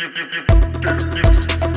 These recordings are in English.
What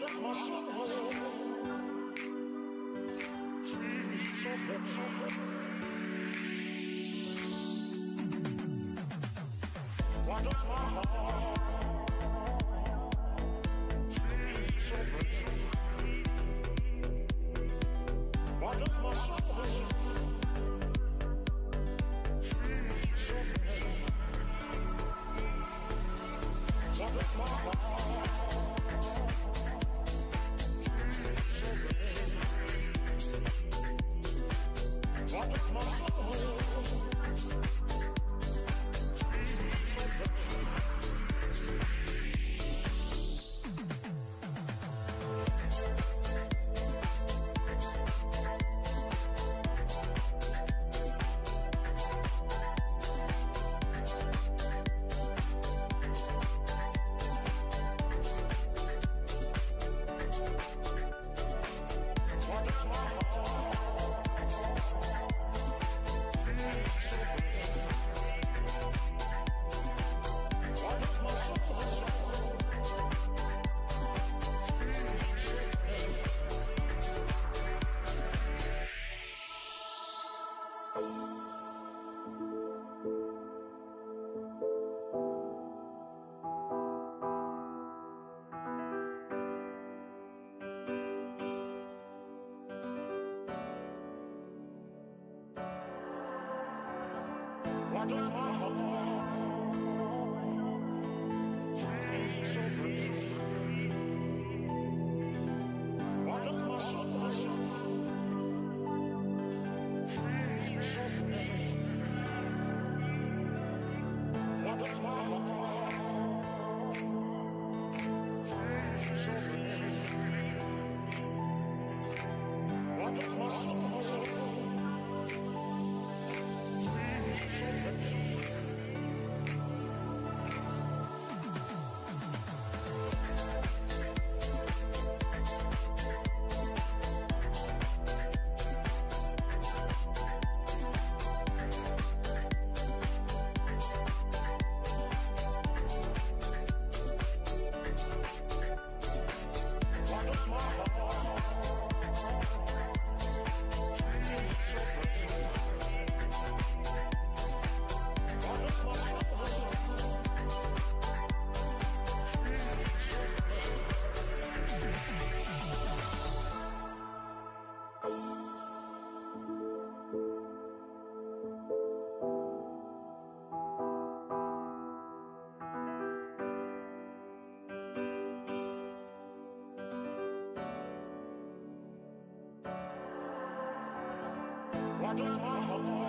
does my soul so What does my heart What does my soul What don't want to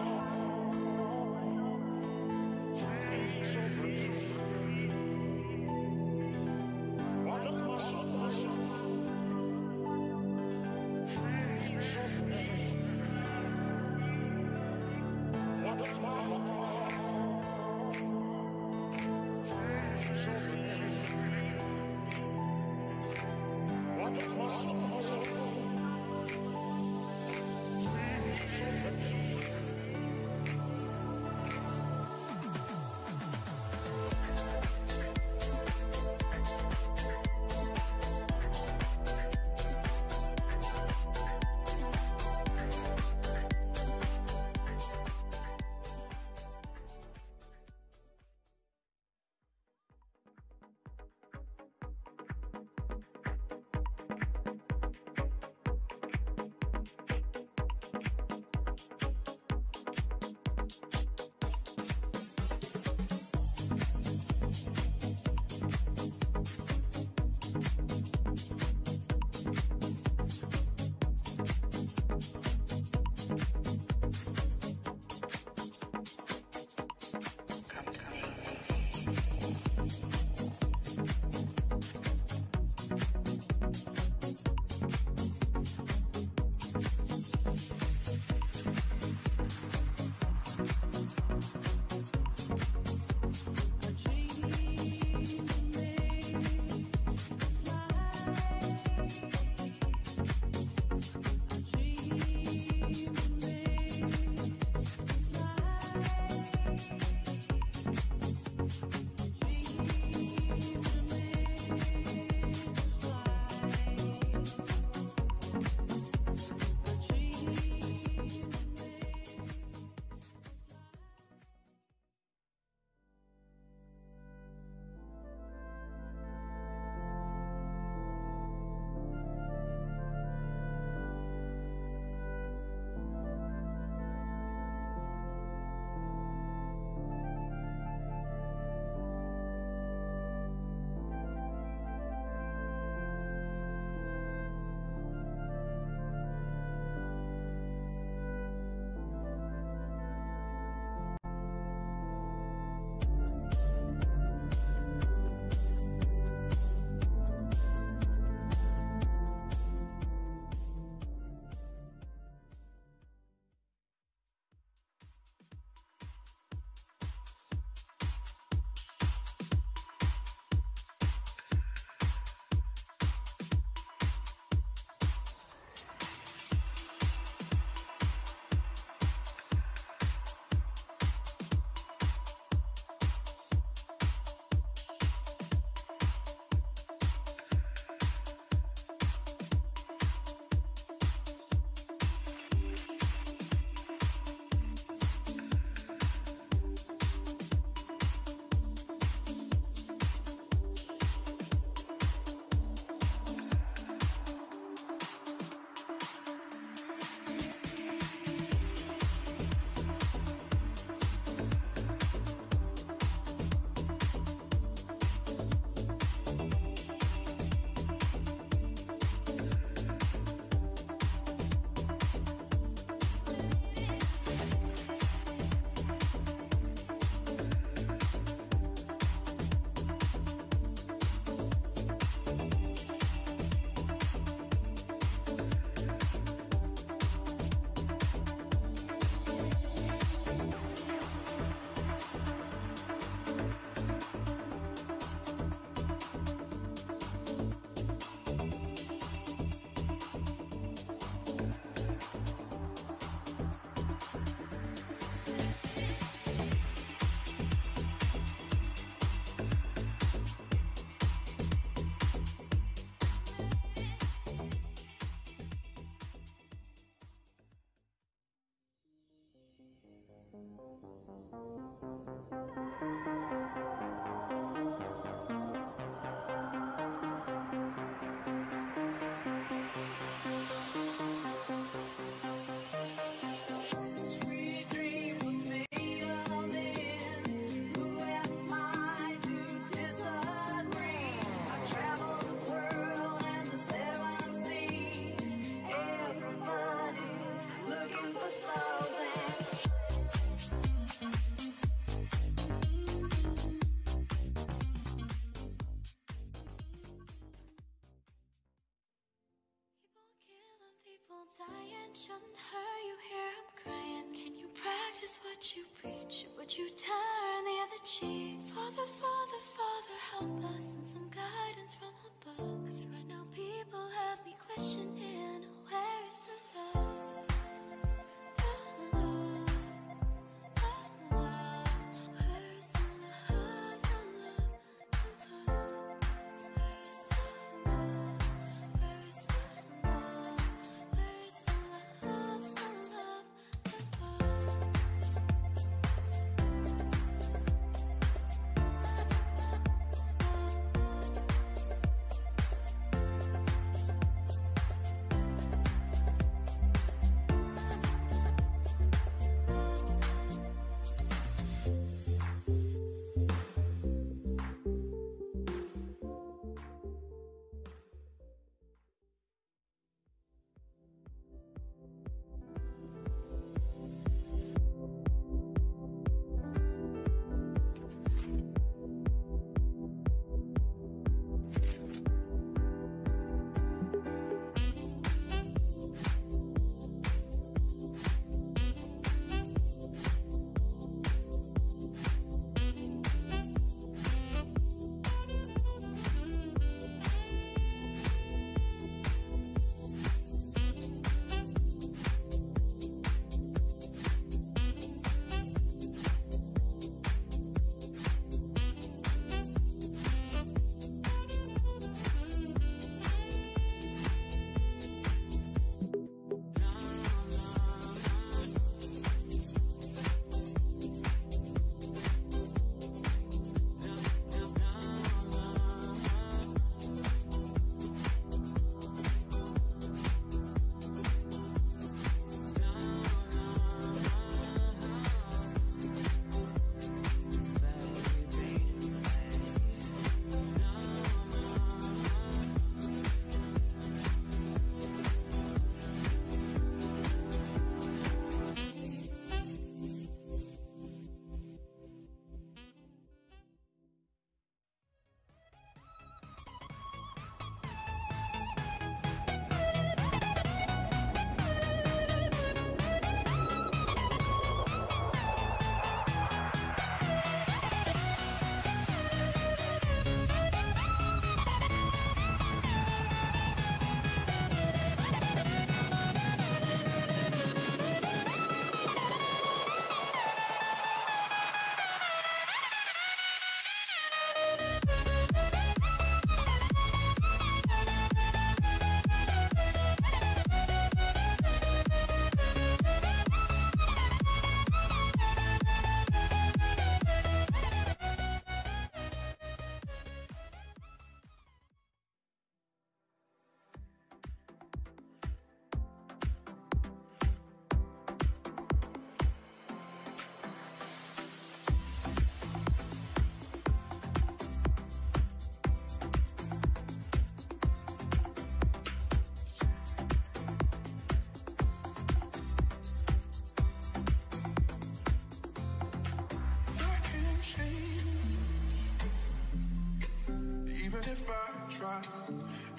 dying, shouldn't hurt you Hear I'm crying. Can you practice what you preach? Would you turn the other cheek? Father, Father, Father, help us and some guidance from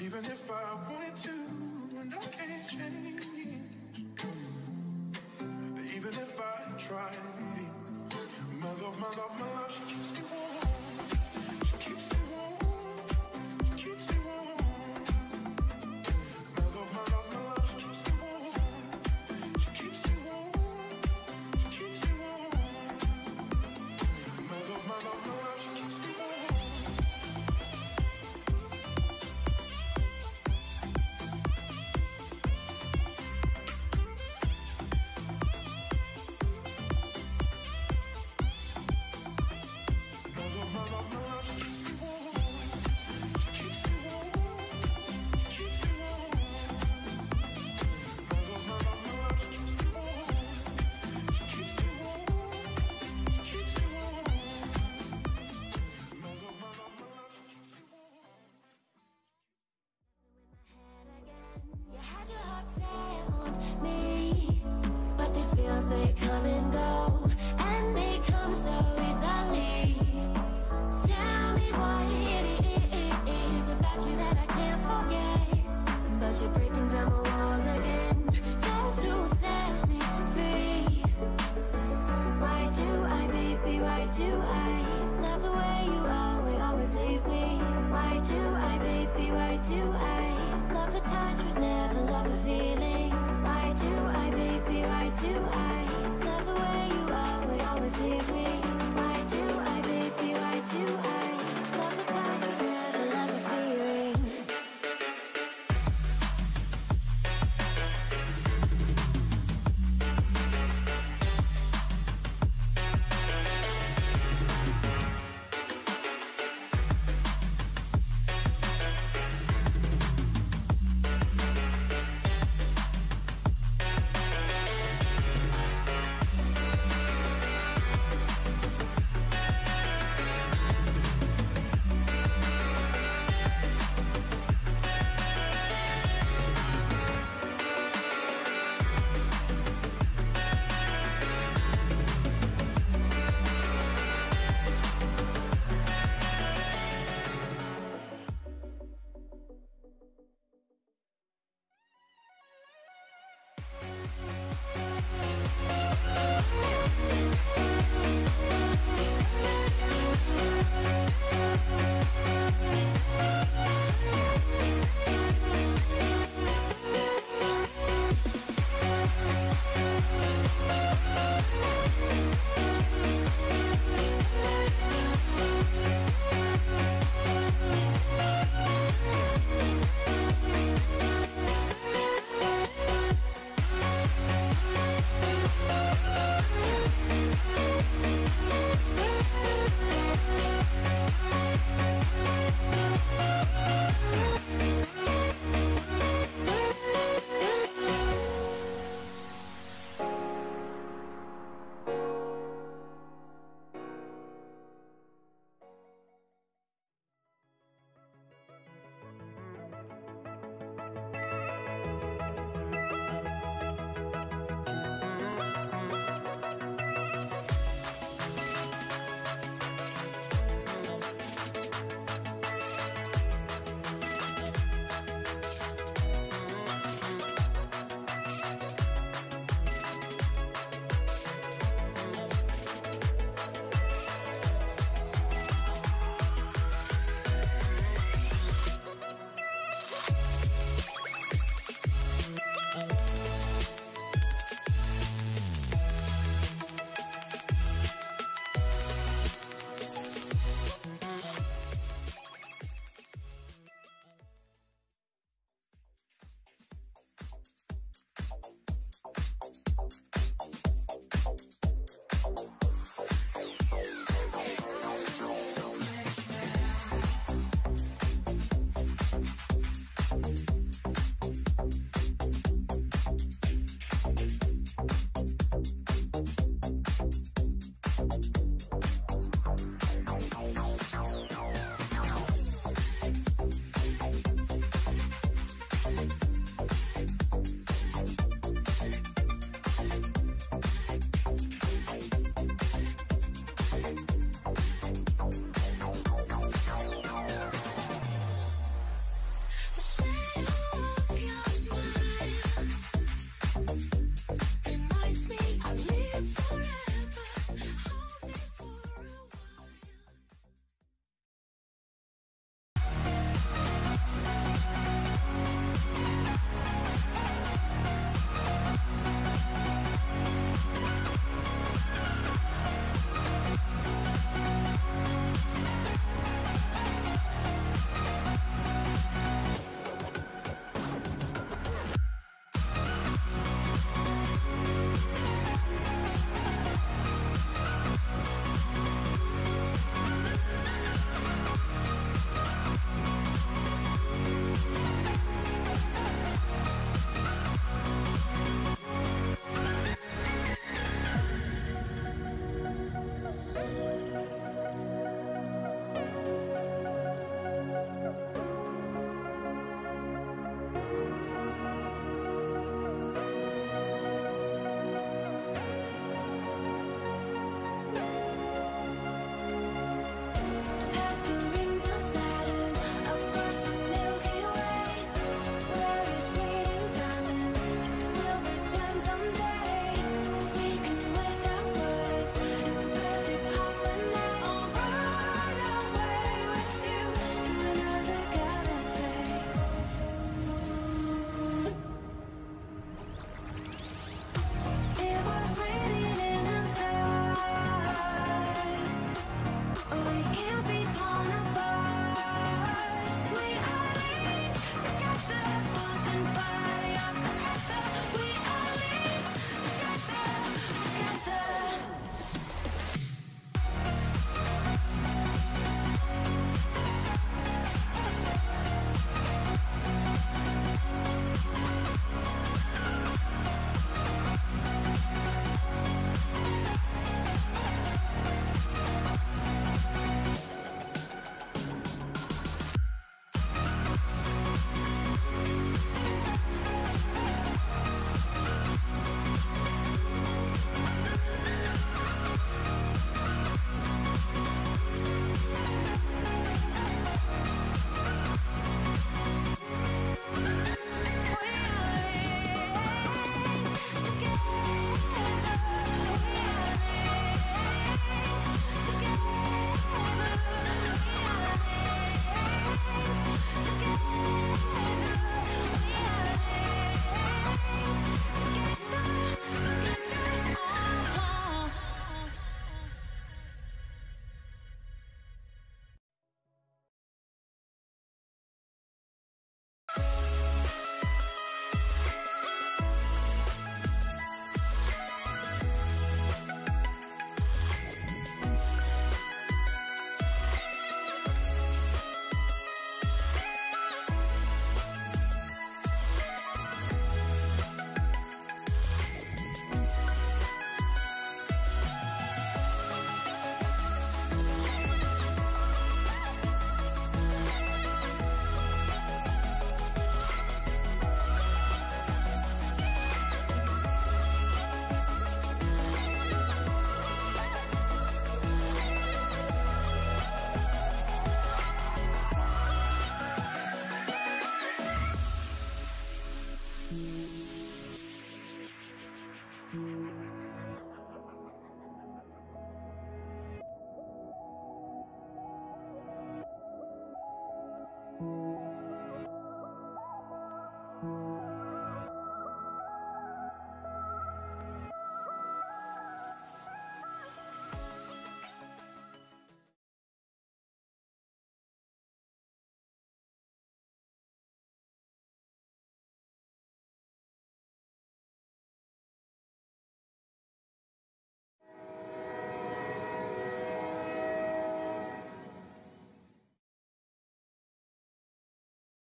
even if I would.